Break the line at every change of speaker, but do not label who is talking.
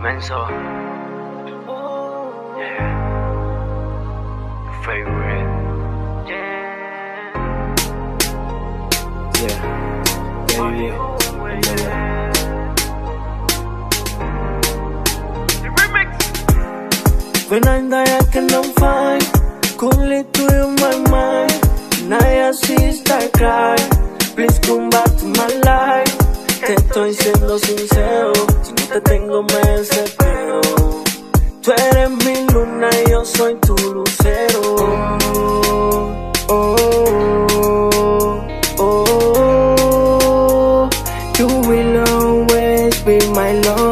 Menso. Yeah. Favorite. Yeah.
Yeah, baby, yeah. When I'm there, I cannot find Coolly to you, my mind Now I see start cry Please come back to my life estoy siendo sincero, si no te tengo me desespero. Tú eres mi luna y yo soy tu lucero. Oh, oh, oh, oh. you will always be my love.